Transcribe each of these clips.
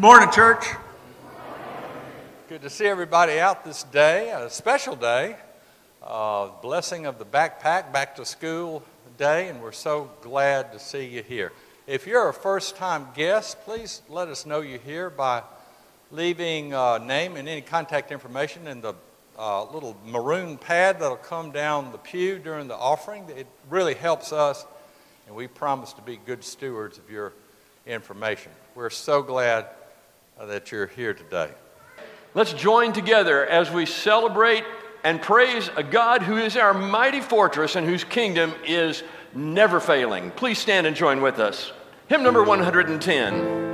Good morning, church. Good to see everybody out this day, a special day, uh, blessing of the backpack, back to school day, and we're so glad to see you here. If you're a first time guest, please let us know you're here by leaving uh, name and any contact information in the uh, little maroon pad that'll come down the pew during the offering. It really helps us, and we promise to be good stewards of your information. We're so glad Uh, that you're here today. Let's join together as we celebrate and praise a God who is our mighty fortress and whose kingdom is never failing. Please stand and join with us. Hymn number 110.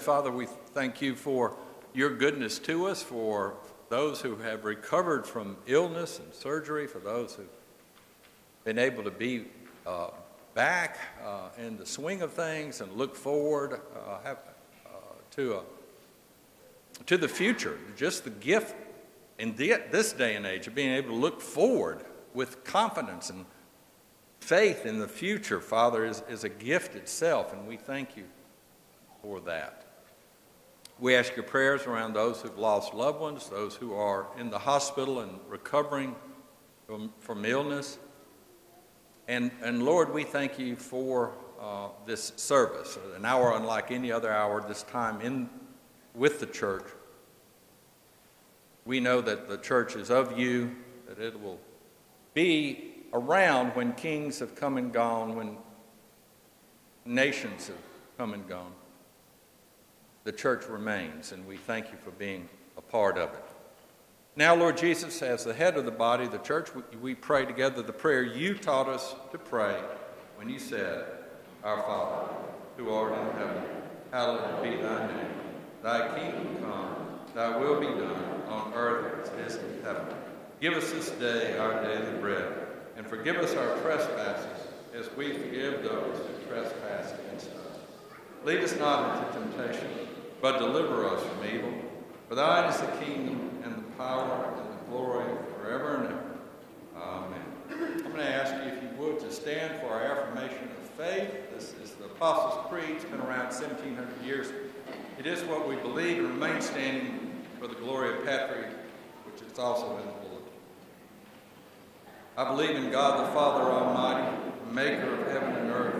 Father, we thank you for your goodness to us, for those who have recovered from illness and surgery, for those who've been able to be uh, back uh, in the swing of things and look forward uh, have, uh, to, a, to the future. Just the gift in the, this day and age of being able to look forward with confidence and faith in the future, Father, is, is a gift itself, and we thank you for that. We ask your prayers around those who've lost loved ones, those who are in the hospital and recovering from, from illness. And, and Lord, we thank you for uh, this service, an hour unlike any other hour, this time in, with the church. We know that the church is of you, that it will be around when kings have come and gone, when nations have come and gone the church remains, and we thank you for being a part of it. Now, Lord Jesus, as the head of the body, of the church, we pray together the prayer you taught us to pray when you said, Our Father, who art in heaven, hallowed be thy name. Thy kingdom come, thy will be done on earth as it is in heaven. Give us this day our daily bread, and forgive us our trespasses as we forgive those who trespass against us. Lead us not into temptation but deliver us from evil. For thine is the kingdom and the power and the glory forever and ever. Amen. I'm going to ask you if you would to stand for our affirmation of faith. This is the Apostles' Creed. It's been around 1,700 years. It is what we believe and remain standing for the Gloria Patri, which is also in the bulletin. I believe in God the Father Almighty, maker of heaven and earth,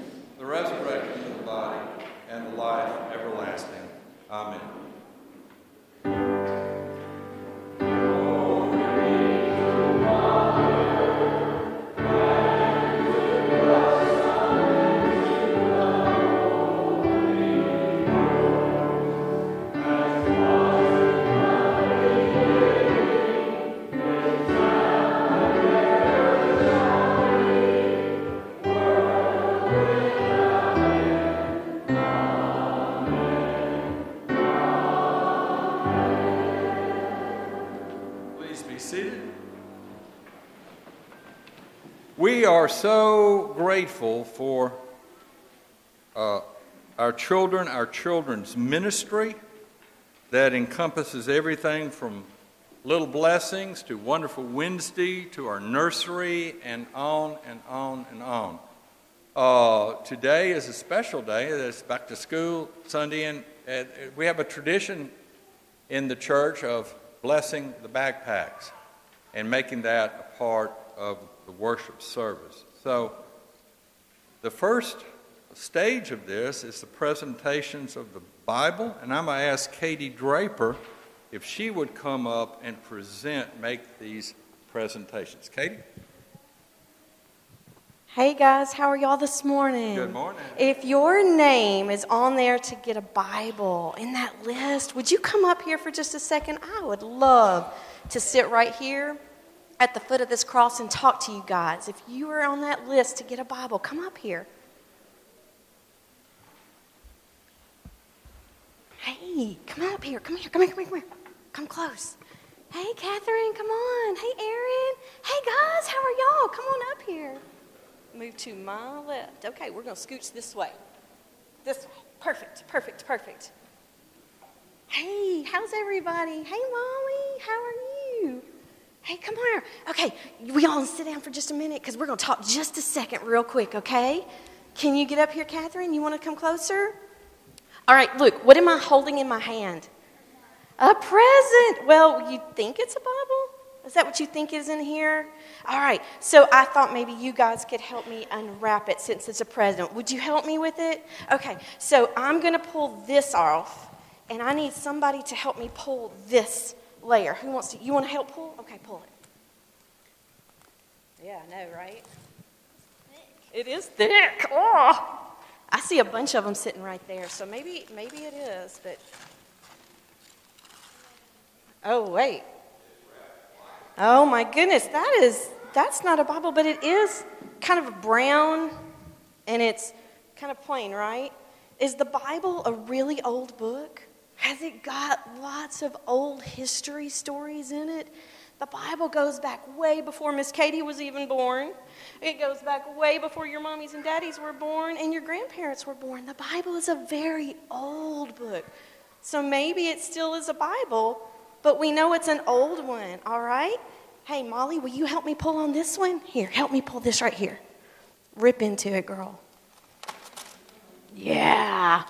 the resurrection of the body, and the life everlasting. Amen. Are so grateful for uh, our children, our children's ministry that encompasses everything from little blessings to wonderful Wednesday to our nursery and on and on and on. Uh, today is a special day. It's back to school Sunday, and uh, we have a tradition in the church of blessing the backpacks and making that a part of the worship service. So, the first stage of this is the presentations of the Bible, and I'm going to ask Katie Draper if she would come up and present, make these presentations. Katie? Hey guys, how are y'all this morning? Good morning. If your name is on there to get a Bible in that list, would you come up here for just a second? I would love to sit right here at the foot of this cross and talk to you guys. If you are on that list to get a Bible, come up here. Hey, come up here. Come here. Come here. Come here. Come here. Come close. Hey, Catherine, come on. Hey, Aaron. Hey, guys, how are y'all? Come on up here. Move to my left. Okay, we're going to scooch this way. This way. Perfect, perfect, perfect. Hey, how's everybody? Hey, Molly, how are you? Hey, come here. Okay, we all sit down for just a minute because we're going to talk just a second, real quick, okay? Can you get up here, Catherine? You want to come closer? All right, look, what am I holding in my hand? A present. Well, you think it's a Bible? Is that what you think is in here? All right, so I thought maybe you guys could help me unwrap it since it's a present. Would you help me with it? Okay, so I'm going to pull this off, and I need somebody to help me pull this layer. Who wants to? You want to help pull? Okay, pull it. Yeah, I know, right? It is thick. Oh, I see a bunch of them sitting right there, so maybe maybe it is, but. Oh wait. Oh my goodness, that is that's not a Bible, but it is kind of brown and it's kind of plain, right? Is the Bible a really old book? Has it got lots of old history stories in it? The Bible goes back way before Miss Katie was even born. It goes back way before your mommies and daddies were born and your grandparents were born. The Bible is a very old book. So maybe it still is a Bible, but we know it's an old one, all right? Hey, Molly, will you help me pull on this one? Here, help me pull this right here. Rip into it, girl. Yeah.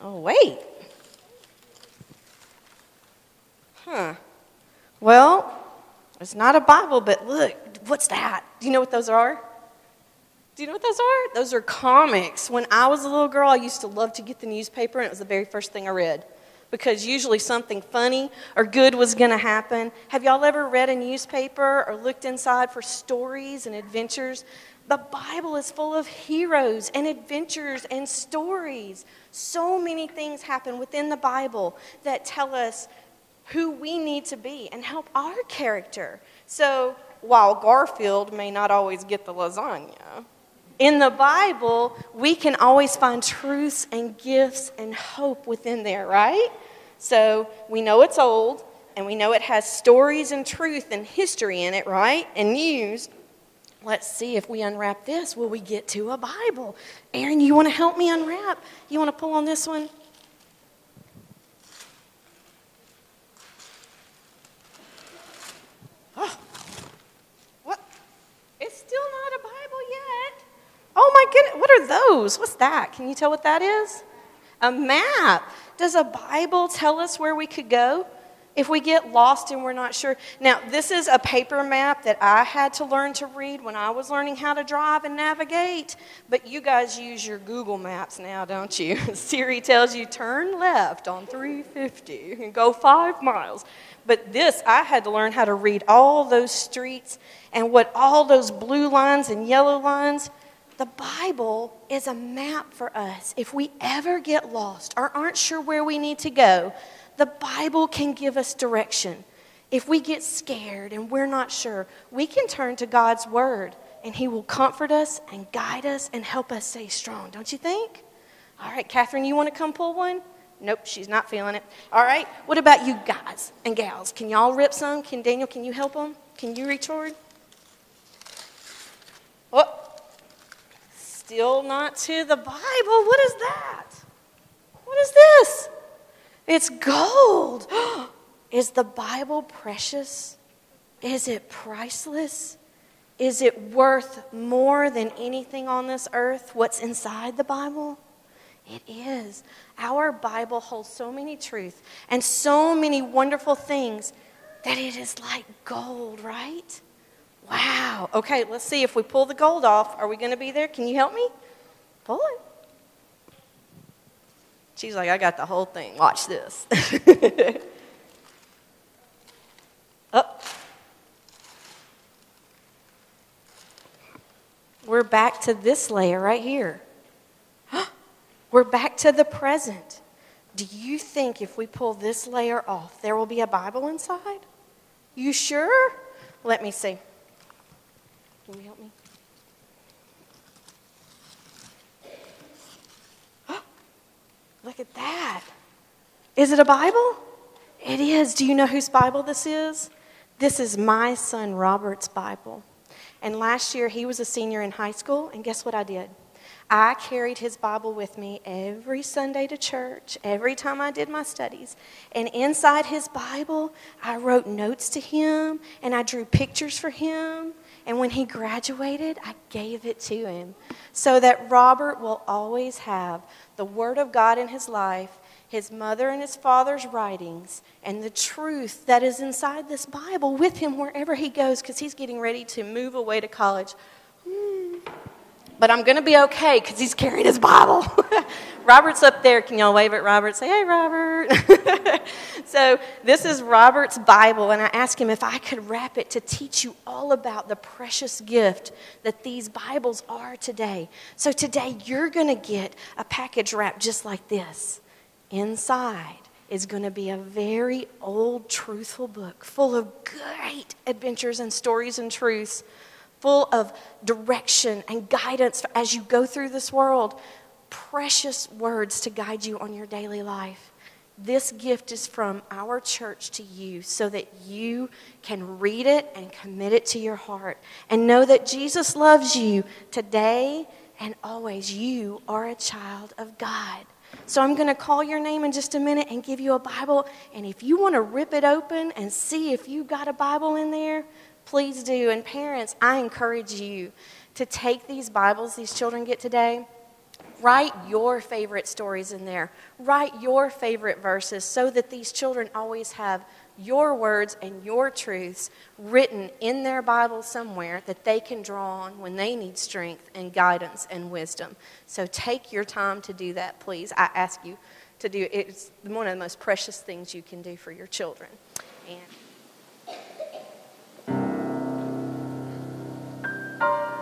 Oh, wait. Huh. Well, it's not a Bible, but look, what's that? Do you know what those are? Do you know what those are? Those are comics. When I was a little girl, I used to love to get the newspaper, and it was the very first thing I read because usually something funny or good was going to happen. Have y'all ever read a newspaper or looked inside for stories and adventures? The Bible is full of heroes and adventures and stories. So many things happen within the Bible that tell us who we need to be and help our character. So while Garfield may not always get the lasagna. In the Bible, we can always find truths and gifts and hope within there, right? So we know it's old, and we know it has stories and truth and history in it, right? And news. Let's see if we unwrap this, will we get to a Bible? Aaron, you want to help me unwrap? You want to pull on this one? Oh, what? It's still not a Bible yet. Oh my goodness, what are those? What's that? Can you tell what that is? A map. Does a Bible tell us where we could go? If we get lost and we're not sure. Now, this is a paper map that I had to learn to read when I was learning how to drive and navigate. But you guys use your Google Maps now, don't you? Siri tells you turn left on 350 and go five miles. But this, I had to learn how to read all those streets and what all those blue lines and yellow lines. The Bible is a map for us. If we ever get lost or aren't sure where we need to go, the Bible can give us direction. If we get scared and we're not sure, we can turn to God's Word and He will comfort us and guide us and help us stay strong, don't you think? All right, Catherine, you want to come pull one? Nope, she's not feeling it. All right, what about you guys and gals? Can y'all rip some? Can Daniel, can you help them? Can you reach forward? Oh, still not to the Bible. What is that? What is this? It's gold. Is the Bible precious? Is it priceless? Is it worth more than anything on this earth? What's inside the Bible? It is. Our Bible holds so many truths and so many wonderful things that it is like gold, right? Wow. Okay, let's see if we pull the gold off. Are we going to be there? Can you help me? Pull it. She's like, I got the whole thing. Watch this. Up. Oh. We're back to this layer right here. We're back to the present. Do you think if we pull this layer off, there will be a Bible inside? You sure? Let me see. Can you help me? Look at that. Is it a Bible? It is. Do you know whose Bible this is? This is my son Robert's Bible. And last year he was a senior in high school, and guess what I did? I carried his Bible with me every Sunday to church, every time I did my studies. And inside his Bible, I wrote notes to him and I drew pictures for him. And when he graduated, I gave it to him so that Robert will always have the Word of God in his life, his mother and his father's writings, and the truth that is inside this Bible with him wherever he goes because he's getting ready to move away to college. Hmm but I'm going to be okay because he's carrying his Bible. Robert's up there. Can y'all wave at Robert? Say, hey, Robert. so, this is Robert's Bible, and I asked him if I could wrap it to teach you all about the precious gift that these Bibles are today. So, today you're going to get a package wrapped just like this. Inside is going to be a very old, truthful book full of great adventures and stories and truths full of direction and guidance as you go through this world. Precious words to guide you on your daily life. This gift is from our church to you so that you can read it and commit it to your heart and know that Jesus loves you today and always. You are a child of God. So I'm going to call your name in just a minute and give you a Bible. And if you want to rip it open and see if you've got a Bible in there, please do. And parents, I encourage you to take these Bibles these children get today. Write your favorite stories in there. Write your favorite verses so that these children always have your words and your truths written in their Bible somewhere that they can draw on when they need strength and guidance and wisdom. So take your time to do that, please. I ask you to do it. It's one of the most precious things you can do for your children. And thank you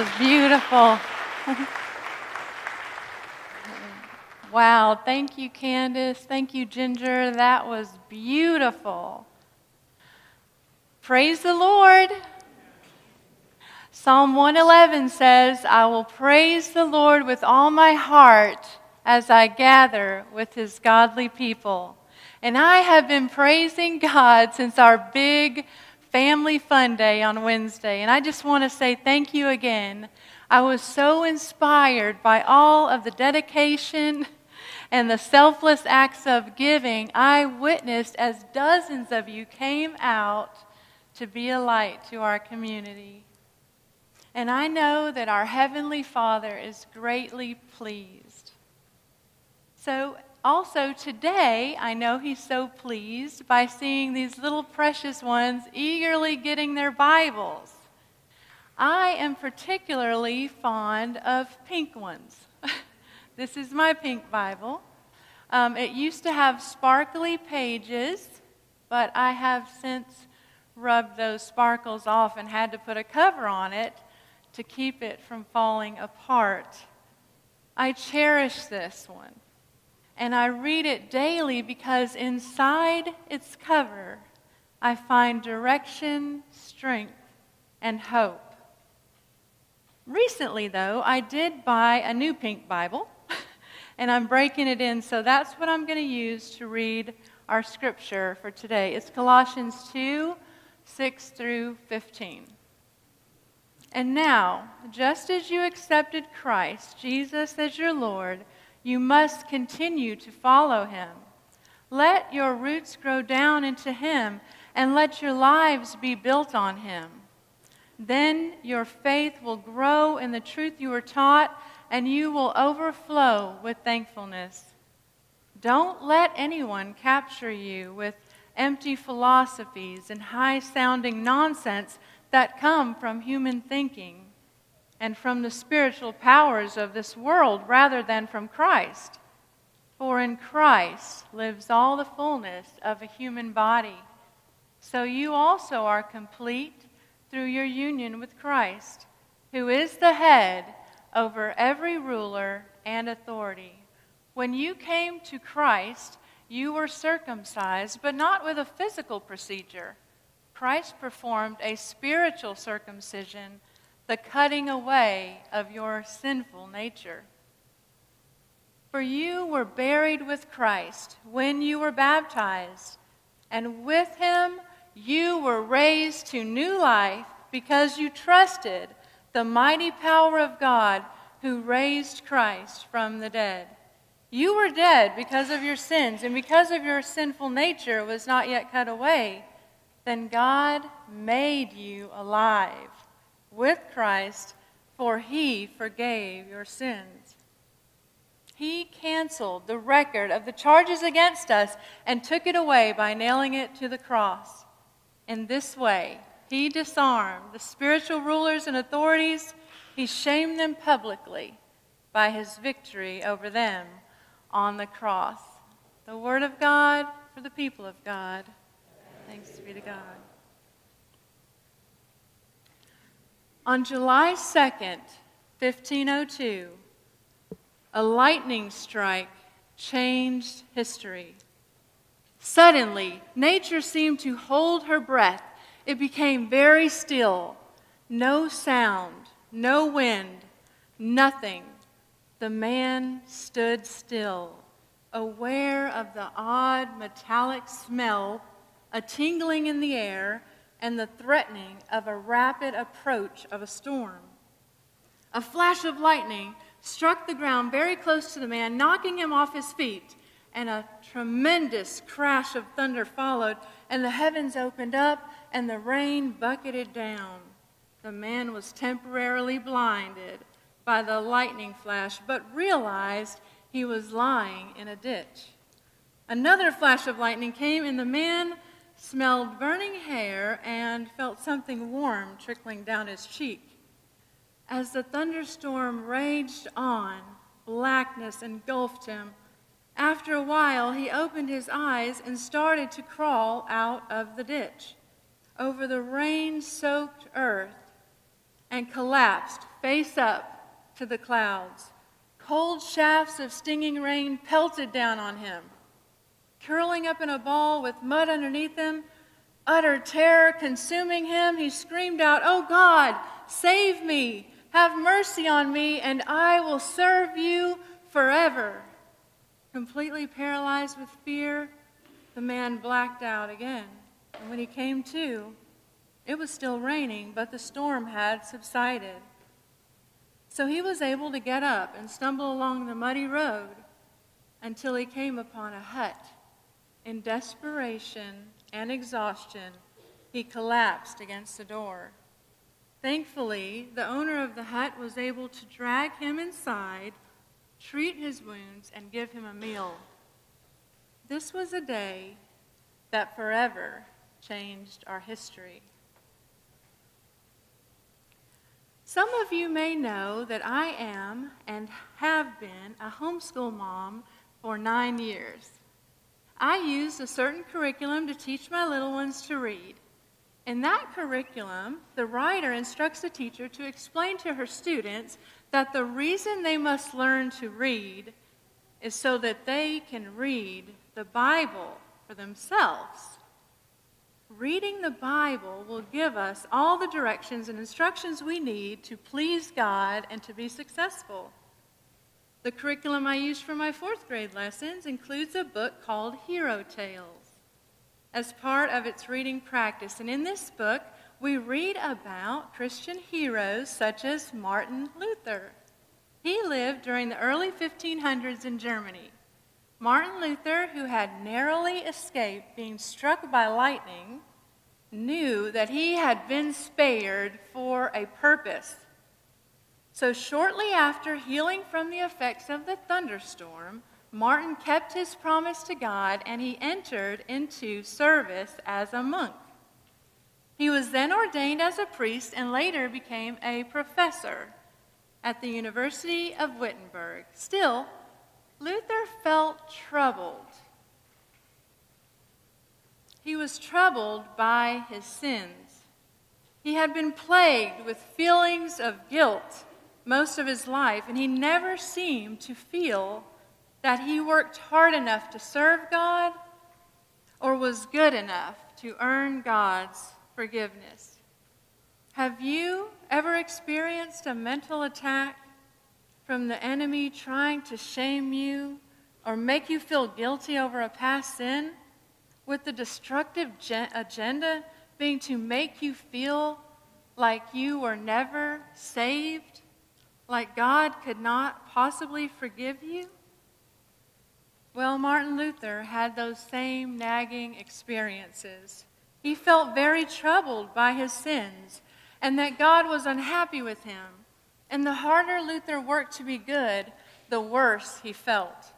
was beautiful. wow. Thank you, Candace. Thank you, Ginger. That was beautiful. Praise the Lord. Psalm 111 says, I will praise the Lord with all my heart as I gather with his godly people. And I have been praising God since our big Family Fun Day on Wednesday. And I just want to say thank you again. I was so inspired by all of the dedication and the selfless acts of giving I witnessed as dozens of you came out to be a light to our community. And I know that our Heavenly Father is greatly pleased. So, also, today, I know he's so pleased by seeing these little precious ones eagerly getting their Bibles. I am particularly fond of pink ones. this is my pink Bible. Um, it used to have sparkly pages, but I have since rubbed those sparkles off and had to put a cover on it to keep it from falling apart. I cherish this one and I read it daily because inside its cover, I find direction, strength, and hope. Recently, though, I did buy a new pink Bible, and I'm breaking it in, so that's what I'm going to use to read our scripture for today. It's Colossians 2 6 through 15. And now, just as you accepted Christ, Jesus, as your Lord, you must continue to follow him. Let your roots grow down into him and let your lives be built on him. Then your faith will grow in the truth you were taught and you will overflow with thankfulness. Don't let anyone capture you with empty philosophies and high sounding nonsense that come from human thinking and from the spiritual powers of this world rather than from Christ. For in Christ lives all the fullness of a human body. So you also are complete through your union with Christ, who is the head over every ruler and authority. When you came to Christ, you were circumcised, but not with a physical procedure. Christ performed a spiritual circumcision, the cutting away of your sinful nature. For you were buried with Christ when you were baptized, and with him you were raised to new life because you trusted the mighty power of God who raised Christ from the dead. You were dead because of your sins, and because of your sinful nature was not yet cut away. Then God made you alive with Christ, for he forgave your sins. He canceled the record of the charges against us and took it away by nailing it to the cross. In this way, he disarmed the spiritual rulers and authorities. He shamed them publicly by his victory over them on the cross. The word of God for the people of God. Thanks be to God. On July 2nd, 1502, a lightning strike changed history. Suddenly, nature seemed to hold her breath. It became very still. No sound, no wind, nothing. The man stood still, aware of the odd metallic smell, a tingling in the air, and the threatening of a rapid approach of a storm. A flash of lightning struck the ground very close to the man, knocking him off his feet, and a tremendous crash of thunder followed, and the heavens opened up, and the rain bucketed down. The man was temporarily blinded by the lightning flash, but realized he was lying in a ditch. Another flash of lightning came, and the man smelled burning hair and felt something warm trickling down his cheek. As the thunderstorm raged on, blackness engulfed him. After a while, he opened his eyes and started to crawl out of the ditch over the rain soaked earth and collapsed face up to the clouds. Cold shafts of stinging rain pelted down on him. Curling up in a ball with mud underneath him, utter terror consuming him, he screamed out, Oh God, save me! Have mercy on me, and I will serve you forever. Completely paralyzed with fear, the man blacked out again. And when he came to, it was still raining, but the storm had subsided. So he was able to get up and stumble along the muddy road until he came upon a hut. In desperation and exhaustion, he collapsed against the door. Thankfully, the owner of the hut was able to drag him inside, treat his wounds, and give him a meal. This was a day that forever changed our history. Some of you may know that I am and have been a homeschool mom for nine years. I used a certain curriculum to teach my little ones to read. In that curriculum, the writer instructs the teacher to explain to her students that the reason they must learn to read is so that they can read the Bible for themselves. Reading the Bible will give us all the directions and instructions we need to please God and to be successful. The curriculum I use for my fourth grade lessons includes a book called Hero Tales as part of its reading practice. And in this book, we read about Christian heroes such as Martin Luther. He lived during the early 1500s in Germany. Martin Luther, who had narrowly escaped being struck by lightning, knew that he had been spared for a purpose. So, shortly after healing from the effects of the thunderstorm, Martin kept his promise to God and he entered into service as a monk. He was then ordained as a priest and later became a professor at the University of Wittenberg. Still, Luther felt troubled. He was troubled by his sins. He had been plagued with feelings of guilt most of his life, and he never seemed to feel that he worked hard enough to serve God or was good enough to earn God's forgiveness. Have you ever experienced a mental attack from the enemy trying to shame you or make you feel guilty over a past sin with the destructive agenda being to make you feel like you were never saved, like God could not possibly forgive you? Well, Martin Luther had those same nagging experiences. He felt very troubled by his sins and that God was unhappy with him. And the harder Luther worked to be good, the worse he felt.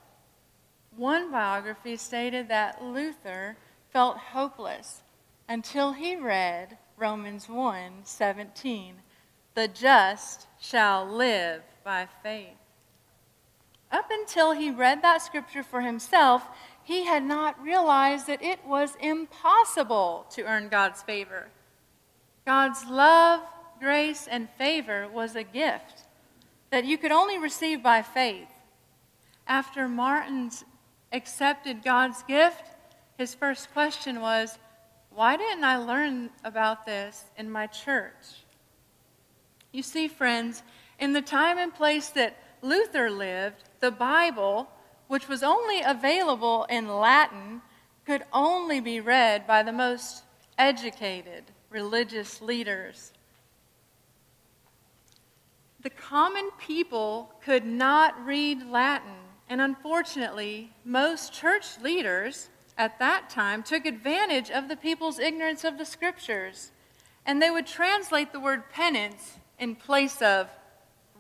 One biography stated that Luther felt hopeless until he read Romans 1 17. The just shall live by faith. Up until he read that scripture for himself, he had not realized that it was impossible to earn God's favor. God's love, grace, and favor was a gift that you could only receive by faith. After Martin's accepted God's gift, his first question was, Why didn't I learn about this in my church? You see, friends, in the time and place that Luther lived, the Bible, which was only available in Latin, could only be read by the most educated religious leaders. The common people could not read Latin, and unfortunately, most church leaders at that time took advantage of the people's ignorance of the scriptures, and they would translate the word penance in place of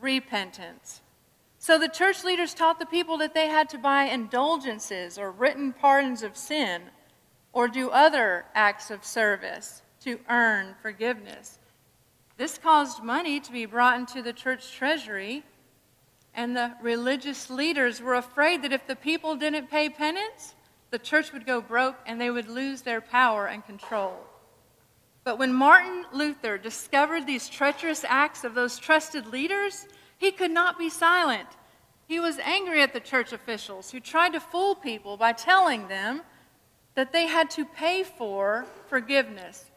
repentance. So the church leaders taught the people that they had to buy indulgences or written pardons of sin or do other acts of service to earn forgiveness. This caused money to be brought into the church treasury, and the religious leaders were afraid that if the people didn't pay penance, the church would go broke and they would lose their power and control. But when Martin Luther discovered these treacherous acts of those trusted leaders, he could not be silent. He was angry at the church officials who tried to fool people by telling them that they had to pay for forgiveness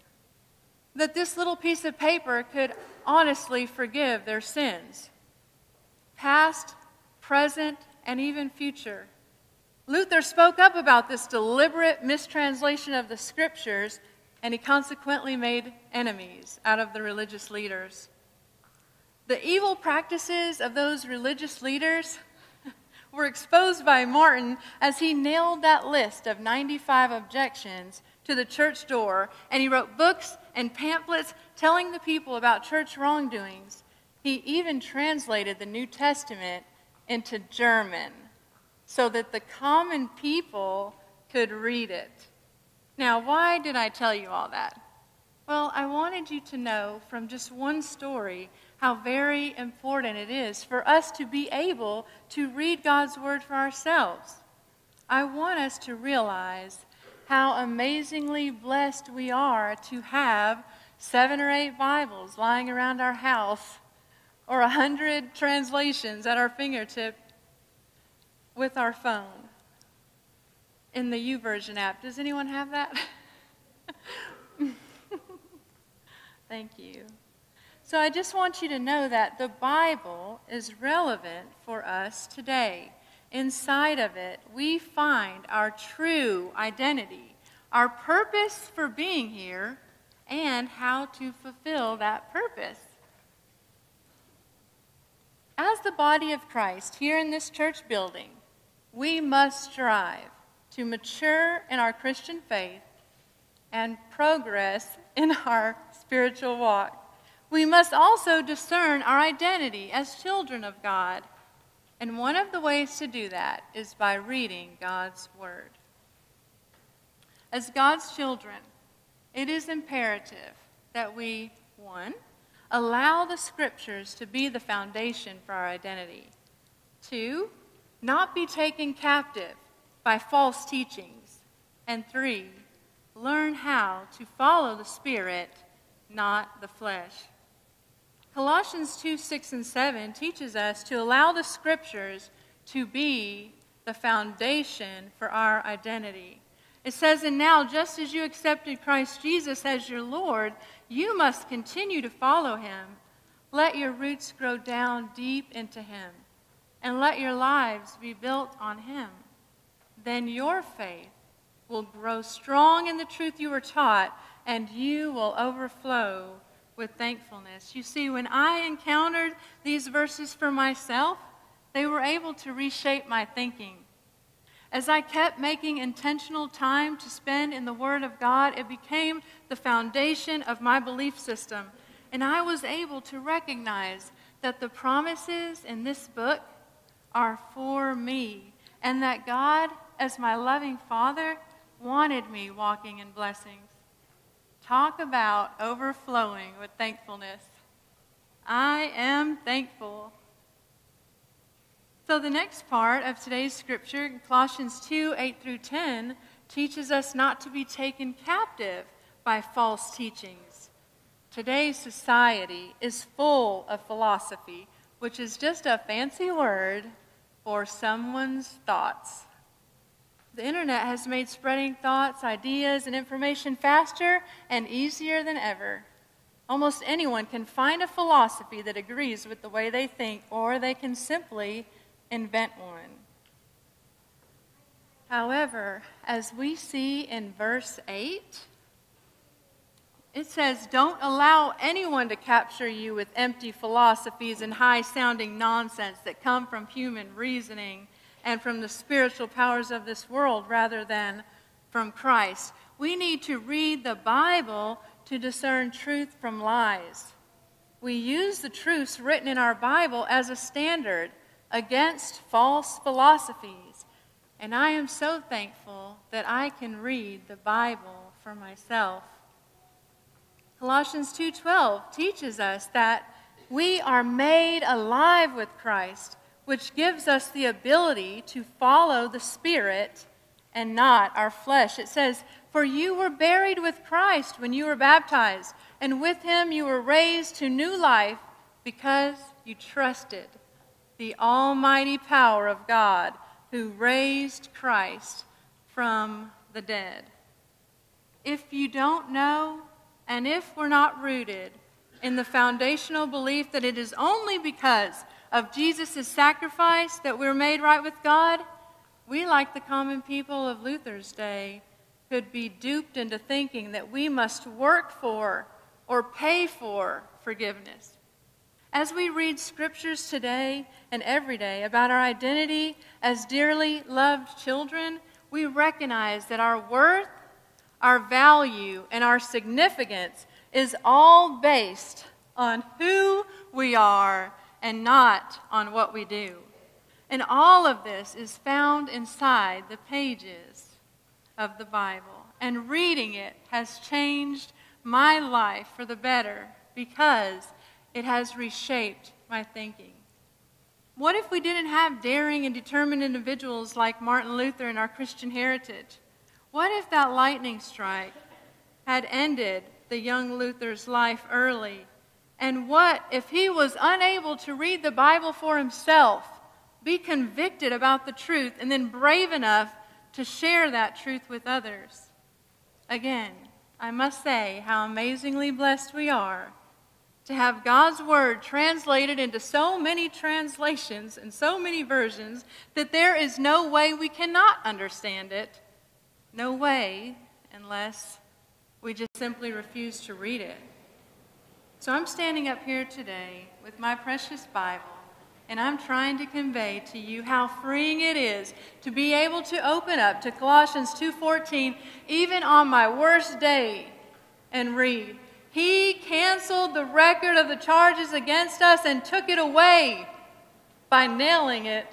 that this little piece of paper could honestly forgive their sins, past, present, and even future. Luther spoke up about this deliberate mistranslation of the scriptures, and he consequently made enemies out of the religious leaders. The evil practices of those religious leaders were exposed by Martin as he nailed that list of 95 objections to the church door, and he wrote books and pamphlets telling the people about church wrongdoings. He even translated the New Testament into German so that the common people could read it. Now, why did I tell you all that? Well, I wanted you to know from just one story how very important it is for us to be able to read God's Word for ourselves. I want us to realize how amazingly blessed we are to have seven or eight Bibles lying around our house or a hundred translations at our fingertip with our phone in the YouVersion app. Does anyone have that? Thank you. So I just want you to know that the Bible is relevant for us today inside of it, we find our true identity, our purpose for being here, and how to fulfill that purpose. As the body of Christ here in this church building, we must strive to mature in our Christian faith and progress in our spiritual walk. We must also discern our identity as children of God and one of the ways to do that is by reading God's Word. As God's children, it is imperative that we, one, allow the Scriptures to be the foundation for our identity. Two, not be taken captive by false teachings. And three, learn how to follow the Spirit, not the flesh. Colossians 2 6 and 7 teaches us to allow the Scriptures to be the foundation for our identity. It says, And now, just as you accepted Christ Jesus as your Lord, you must continue to follow him. Let your roots grow down deep into him, and let your lives be built on him. Then your faith will grow strong in the truth you were taught, and you will overflow with thankfulness. You see, when I encountered these verses for myself, they were able to reshape my thinking. As I kept making intentional time to spend in the Word of God, it became the foundation of my belief system. And I was able to recognize that the promises in this book are for me, and that God, as my loving Father, wanted me walking in blessings. Talk about overflowing with thankfulness. I am thankful so, the next part of today's scripture, Colossians 2 8 through 10, teaches us not to be taken captive by false teachings. Today's society is full of philosophy, which is just a fancy word for someone's thoughts. The internet has made spreading thoughts, ideas, and information faster and easier than ever. Almost anyone can find a philosophy that agrees with the way they think, or they can simply invent one. However, as we see in verse 8, it says, Don't allow anyone to capture you with empty philosophies and high sounding nonsense that come from human reasoning and from the spiritual powers of this world rather than from Christ. We need to read the Bible to discern truth from lies. We use the truths written in our Bible as a standard against false philosophies. And I am so thankful that I can read the Bible for myself. Colossians 2:12 teaches us that we are made alive with Christ, which gives us the ability to follow the Spirit and not our flesh. It says, "For you were buried with Christ when you were baptized, and with him you were raised to new life because you trusted the almighty power of God who raised Christ from the dead. If you don't know, and if we're not rooted in the foundational belief that it is only because of Jesus' sacrifice that we're made right with God, we, like the common people of Luther's day, could be duped into thinking that we must work for or pay for forgiveness. As we read scriptures today and every day about our identity as dearly loved children, we recognize that our worth, our value, and our significance is all based on who we are and not on what we do. And all of this is found inside the pages of the Bible. And reading it has changed my life for the better because it has reshaped my thinking. What if we didn't have daring and determined individuals like Martin Luther in our Christian heritage? What if that lightning strike had ended the young Luther's life early? And what if he was unable to read the Bible for himself, be convicted about the truth, and then brave enough to share that truth with others? Again, I must say how amazingly blessed we are to have God's Word translated into so many translations and so many versions that there is no way we cannot understand it. No way unless we just simply refuse to read it. So I'm standing up here today with my precious Bible, and I'm trying to convey to you how freeing it is to be able to open up to Colossians 2:14 even on my worst day and read he canceled the record of the charges against us and took it away by nailing it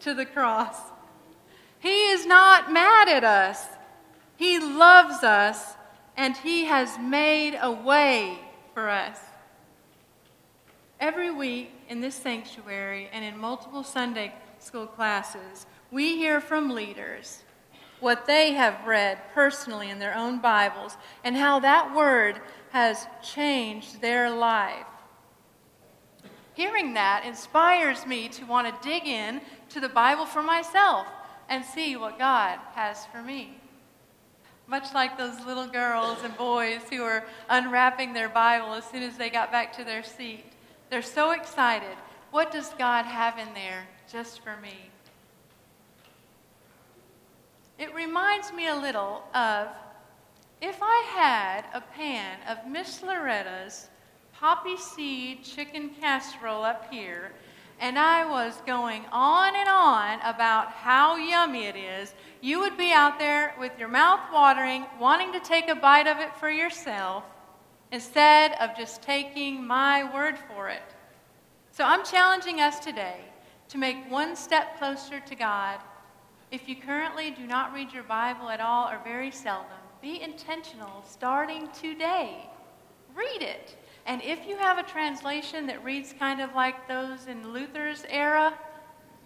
to the cross. He is not mad at us. He loves us and He has made a way for us. Every week in this sanctuary and in multiple Sunday school classes, we hear from leaders what they have read personally in their own Bibles and how that word has changed their life. Hearing that inspires me to want to dig in to the Bible for myself and see what God has for me. Much like those little girls and boys who were unwrapping their Bible as soon as they got back to their seat. They're so excited. What does God have in there just for me? It reminds me a little of if I had a pan of Miss Loretta's poppy seed chicken casserole up here, and I was going on and on about how yummy it is, you would be out there with your mouth watering, wanting to take a bite of it for yourself, instead of just taking my word for it. So I'm challenging us today to make one step closer to God. If you currently do not read your Bible at all or very seldom, be intentional starting today. Read it. And if you have a translation that reads kind of like those in Luther's era,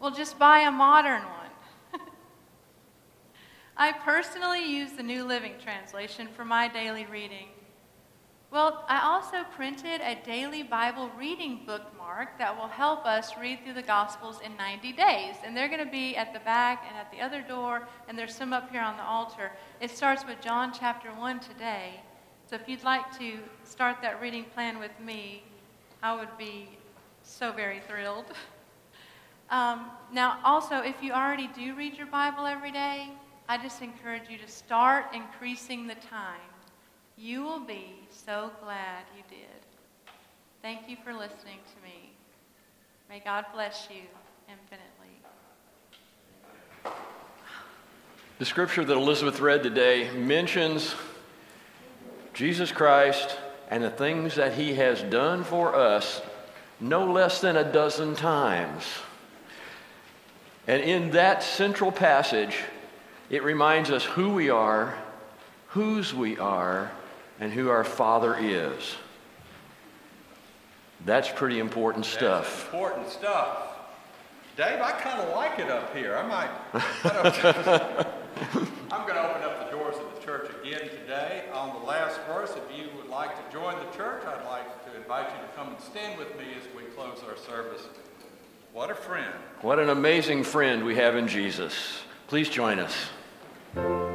well, just buy a modern one. I personally use the New Living Translation for my daily reading. Well, I also printed a daily Bible reading bookmark that will help us read through the Gospels in 90 days. And they're going to be at the back and at the other door, and there's some up here on the altar. It starts with John chapter 1 today. So if you'd like to start that reading plan with me, I would be so very thrilled. Um, now, also, if you already do read your Bible every day, I just encourage you to start increasing the time. You will be so glad you did. Thank you for listening to me. May God bless you infinitely. The scripture that Elizabeth read today mentions Jesus Christ and the things that he has done for us no less than a dozen times. And in that central passage, it reminds us who we are, whose we are, and who our Father is. That's pretty important That's stuff. important stuff. Dave, I kind of like it up here. I might. I I'm going to open up the doors of the church again today. On the last verse, if you would like to join the church, I'd like to invite you to come and stand with me as we close our service. What a friend. What an amazing friend we have in Jesus. Please join us.